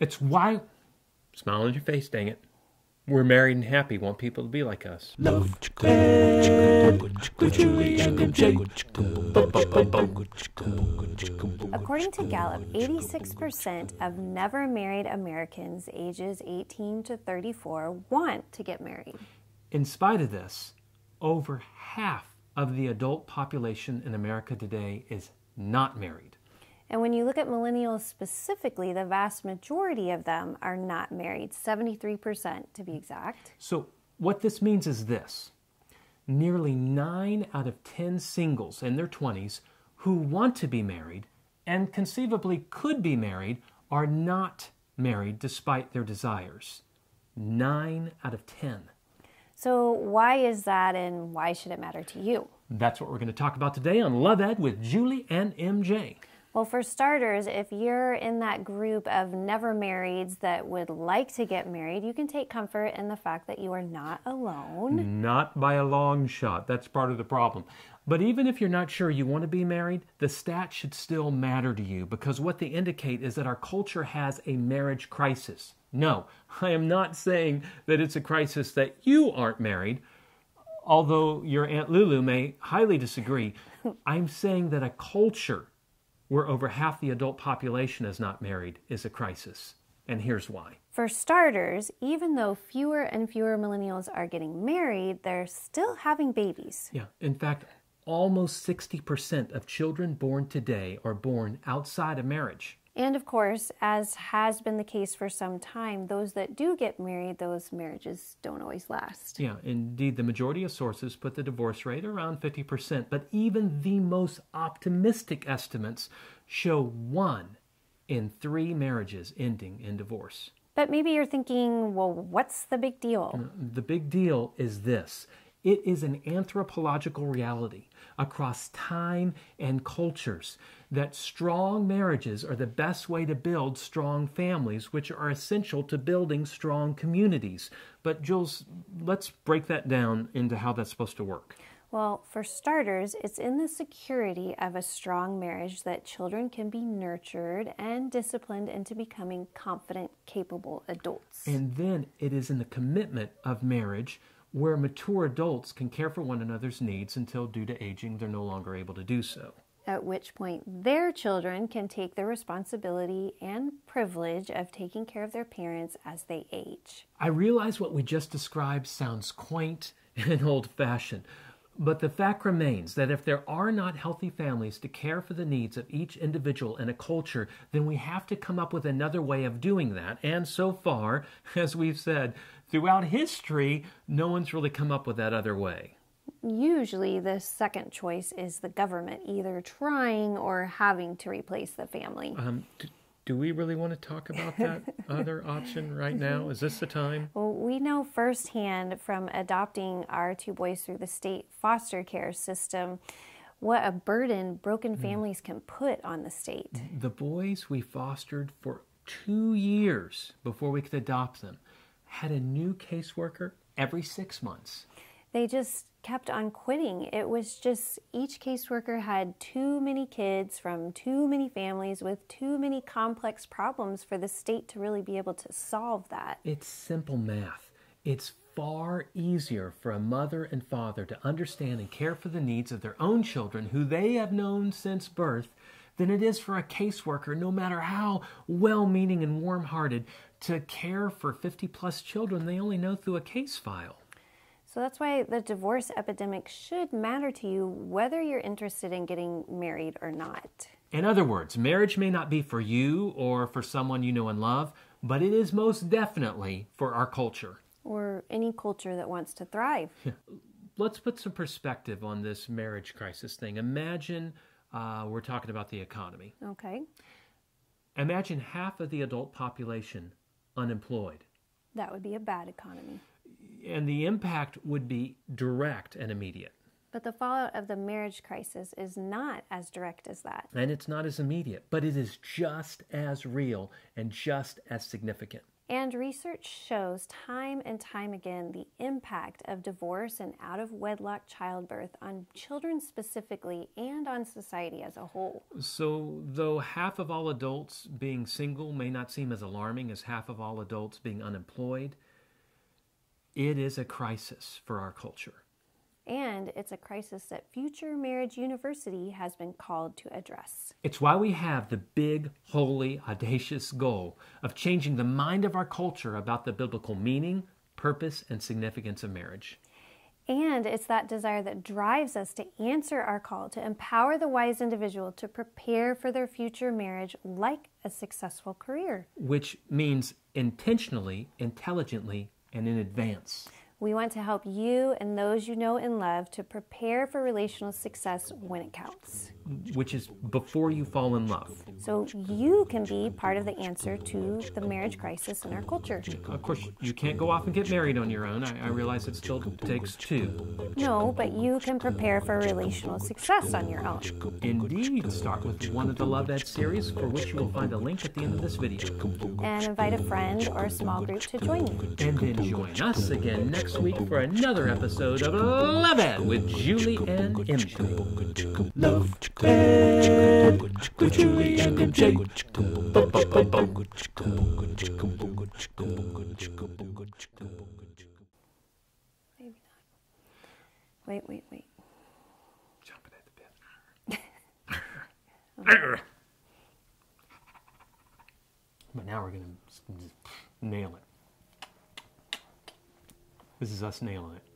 It's why. Smile on your face, dang it. We're married and happy, want people to be like us. Love with Julie and MJ. According to Gallup, 86% of never married Americans ages 18 to 34 want to get married. In spite of this, over half of the adult population in America today is not married. And when you look at millennials specifically, the vast majority of them are not married, 73% to be exact. So, what this means is this nearly 9 out of 10 singles in their 20s who want to be married and conceivably could be married are not married despite their desires. 9 out of 10. So, why is that and why should it matter to you? That's what we're going to talk about today on Love Ed with Julie and MJ. Well, for starters, if you're in that group of never marrieds that would like to get married, you can take comfort in the fact that you are not alone. Not by a long shot. That's part of the problem. But even if you're not sure you want to be married, the stats should still matter to you because what they indicate is that our culture has a marriage crisis. No, I am not saying that it's a crisis that you aren't married, although your Aunt Lulu may highly disagree. I'm saying that a culture where over half the adult population is not married is a crisis. And here's why. For starters, even though fewer and fewer millennials are getting married, they're still having babies. Yeah, in fact, almost 60% of children born today are born outside of marriage. And of course, as has been the case for some time, those that do get married, those marriages don't always last. Yeah, indeed, the majority of sources put the divorce rate around 50%, but even the most optimistic estimates show one in three marriages ending in divorce. But maybe you're thinking, well, what's the big deal? The big deal is this it is an anthropological reality across time and cultures that strong marriages are the best way to build strong families, which are essential to building strong communities. But, Jules, let's break that down into how that's supposed to work. Well, for starters, it's in the security of a strong marriage that children can be nurtured and disciplined into becoming confident, capable adults. And then it is in the commitment of marriage where mature adults can care for one another's needs until, due to aging, they're no longer able to do so. At which point, their children can take the responsibility and privilege of taking care of their parents as they age. I realize what we just described sounds quaint and old fashioned, but the fact remains that if there are not healthy families to care for the needs of each individual in a culture, then we have to come up with another way of doing that. And so far, as we've said, throughout history, no one's really come up with that other way. Usually, the second choice is the government either trying or having to replace the family. Um, do, do we really want to talk about that other option right now? Is this the time? Well, we know firsthand from adopting our two boys through the state foster care system what a burden broken hmm. families can put on the state. The boys we fostered for two years before we could adopt them had a new caseworker every six months. They just kept on quitting. It was just each caseworker had too many kids from too many families with too many complex problems for the state to really be able to solve that. It's simple math. It's far easier for a mother and father to understand and care for the needs of their own children who they have known since birth than it is for a caseworker, no matter how well meaning and warm hearted, to care for 50 plus children they only know through a case file. So that's why the divorce epidemic should matter to you whether you're interested in getting married or not. In other words, marriage may not be for you or for someone you know and love, but it is most definitely for our culture. Or any culture that wants to thrive. Let's put some perspective on this marriage crisis thing. Imagine uh, we're talking about the economy. Okay. Imagine half of the adult population unemployed. That would be a bad economy. And the impact would be direct and immediate. But the fallout of the marriage crisis is not as direct as that. And it's not as immediate, but it is just as real and just as significant. And research shows time and time again the impact of divorce and out of wedlock childbirth on children specifically and on society as a whole. So, though half of all adults being single may not seem as alarming as half of all adults being unemployed, it is a crisis for our culture. And it's a crisis that Future Marriage University has been called to address. It's why we have the big, holy, audacious goal of changing the mind of our culture about the biblical meaning, purpose, and significance of marriage. And it's that desire that drives us to answer our call to empower the wise individual to prepare for their future marriage like a successful career. Which means intentionally, intelligently, and in advance. We want to help you and those you know and love to prepare for relational success when it counts. Which is before you fall in love. So you can be part of the answer to the marriage crisis in our culture. Of course, you can't go off and get married on your own. I, I realize it still takes two. No, but you can prepare for relational success on your own. Indeed, start with one of the Love Ed series, for which you will find a link at the end of this video. And invite a friend or a small group to join you. And then join us again next week for another episode of Love Ed with Julie and MJ. Love Maybe not. Wait, wait, wait. Jumping at the bit. but now we're going to nail it. This is us nailing it.